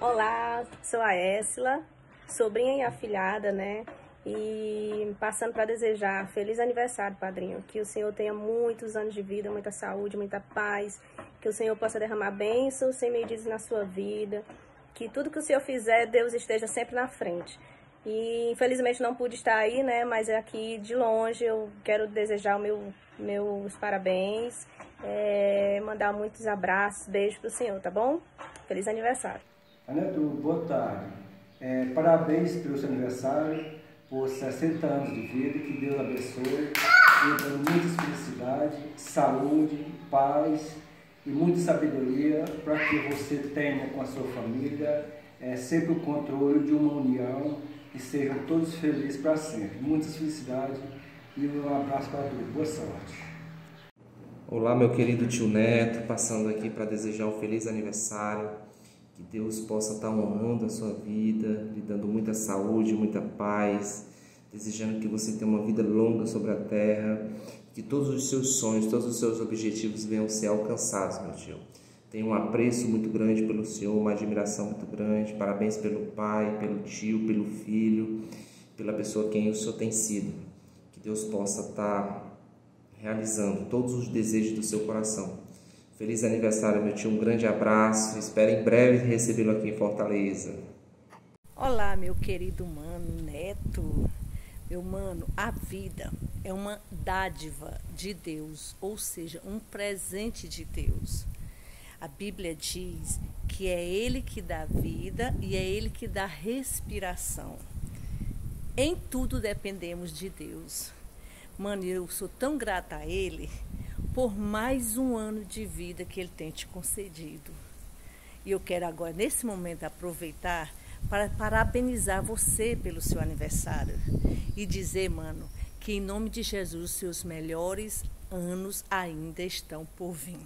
Olá, sou a Esla, sobrinha e afilhada, né? E passando para desejar feliz aniversário, padrinho. Que o Senhor tenha muitos anos de vida, muita saúde, muita paz. Que o Senhor possa derramar bênçãos sem medidas na sua vida. Que tudo que o Senhor fizer, Deus esteja sempre na frente. E infelizmente não pude estar aí, né? Mas aqui de longe eu quero desejar o meu, meus parabéns, é, mandar muitos abraços, beijos pro Senhor, tá bom? Feliz aniversário. Aneto, boa tarde. É, parabéns pelo seu aniversário, por 60 anos de vida, que Deus abençoe, dando muita felicidade, saúde, paz e muita sabedoria para que você tenha com a sua família é, sempre o controle de uma união e sejam todos felizes para sempre. Muitas felicidades e um abraço para todos. Boa sorte. Olá, meu querido tio Neto, passando aqui para desejar um feliz aniversário. Que Deus possa estar honrando a sua vida, lhe dando muita saúde, muita paz, desejando que você tenha uma vida longa sobre a terra, que todos os seus sonhos, todos os seus objetivos venham ser alcançados, meu tio. Tenho um apreço muito grande pelo Senhor, uma admiração muito grande. Parabéns pelo pai, pelo tio, pelo filho, pela pessoa quem o Senhor tem sido. Que Deus possa estar realizando todos os desejos do seu coração. Feliz aniversário, meu tio. Um grande abraço. Espero em breve recebê-lo aqui em Fortaleza. Olá, meu querido mano Neto. Meu mano, a vida é uma dádiva de Deus, ou seja, um presente de Deus. A Bíblia diz que é Ele que dá vida e é Ele que dá respiração. Em tudo dependemos de Deus. Mano, eu sou tão grata a Ele por mais um ano de vida que Ele tem te concedido. E eu quero agora, nesse momento, aproveitar para parabenizar você pelo seu aniversário e dizer, mano, que em nome de Jesus, seus melhores anos ainda estão por vir.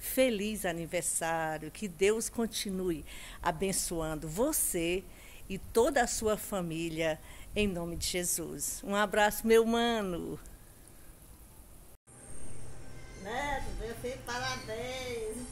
Feliz aniversário, que Deus continue abençoando você e toda a sua família, em nome de Jesus. Um abraço, meu mano. Neto, meu filho, parabéns.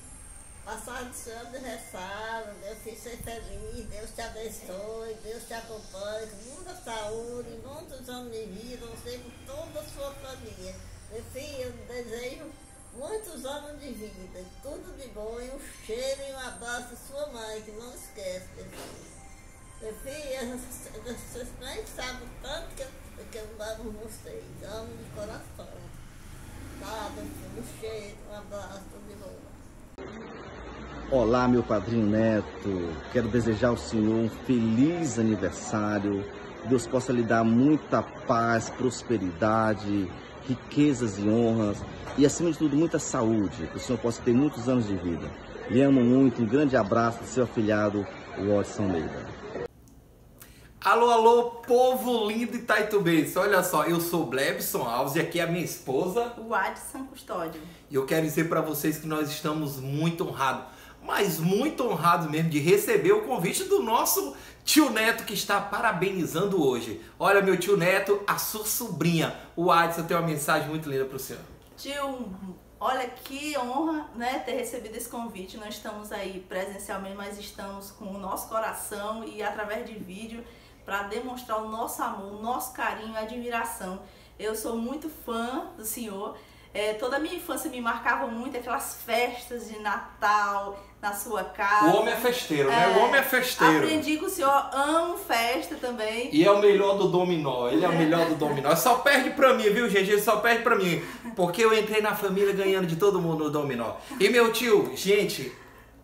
Passar de seu aniversário, meu filho, ser feliz, Deus te abençoe, Deus te acompanhe, com muita saúde, muitos anos de vida, você com toda a sua família. Meu filho, eu desejo muitos anos de vida, tudo de bom, e um cheiro e um abraço de sua mãe, que não esquece, meu filho. Meu filho, vocês nem sabem tanto que eu, que eu amo vocês, amo de coração. Cheiro, um abraço. Olá, meu padrinho Neto. Quero desejar ao senhor um feliz aniversário. Deus possa lhe dar muita paz, prosperidade, riquezas e honras e, acima de tudo, muita saúde. Que o senhor possa ter muitos anos de vida. Lhe amo muito. Um grande abraço do seu afilhado, Watson Almeida. Alô, alô, povo lindo Itaitubense. Olha só, eu sou Blebson Alves e aqui é a minha esposa, o Adson Custódio. E eu quero dizer para vocês que nós estamos muito honrados, mas muito honrados mesmo de receber o convite do nosso tio Neto que está parabenizando hoje. Olha, meu tio Neto, a sua sobrinha, o Adson tem uma mensagem muito linda para o senhor. Tio, olha que honra né, ter recebido esse convite. Nós estamos aí presencialmente, mas estamos com o nosso coração e através de vídeo para demonstrar o nosso amor, o nosso carinho e admiração. Eu sou muito fã do senhor. É, toda a minha infância me marcava muito aquelas festas de Natal na sua casa. O homem é festeiro, é, né? O homem é festeiro. Aprendi que o senhor ama festa também. E é o melhor do dominó. Ele é, é o melhor do dominó. Só perde pra mim, viu, gente? Ele só perde pra mim. Porque eu entrei na família ganhando de todo mundo no dominó. E meu tio, gente,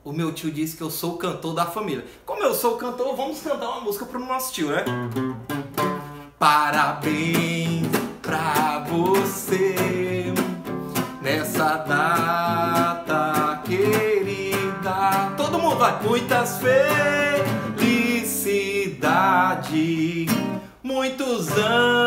o meu tio disse que eu sou o cantor da família. Como eu sou o cantor, vamos cantar uma música pro nosso tio, né? Parabéns pra você nessa data querida. Todo mundo vai. Muitas felicidades, muitos anos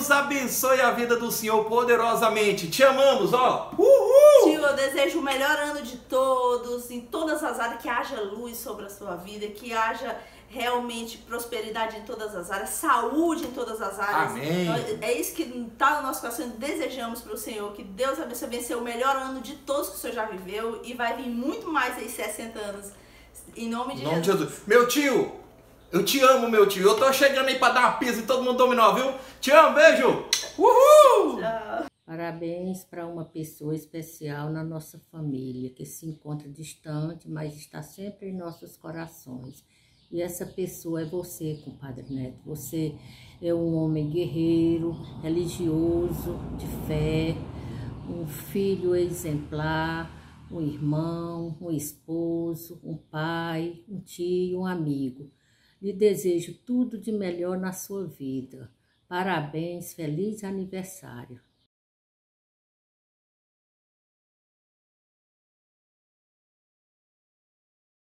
Deus abençoe a vida do senhor poderosamente. Te amamos, ó! Uhul! Tio, eu desejo o melhor ano de todos, em todas as áreas, que haja luz sobre a sua vida, que haja realmente prosperidade em todas as áreas, saúde em todas as áreas. Amém. É isso que está no nosso coração. Desejamos para o Senhor que Deus abençoe, vencer o melhor ano de todos que o Senhor já viveu e vai vir muito mais aí 60 anos. Em nome de Em nome de Jesus. Jesus. Meu tio, eu te amo, meu tio. Eu tô chegando aí pra dar uma pisa em todo mundo dominó, viu? Te amo, beijo! Uhul! Parabéns para uma pessoa especial na nossa família, que se encontra distante, mas está sempre em nossos corações. E essa pessoa é você, compadre Neto. Você é um homem guerreiro, religioso, de fé, um filho exemplar, um irmão, um esposo, um pai, um tio, um amigo. Lhe desejo tudo de melhor na sua vida. Parabéns, feliz aniversário.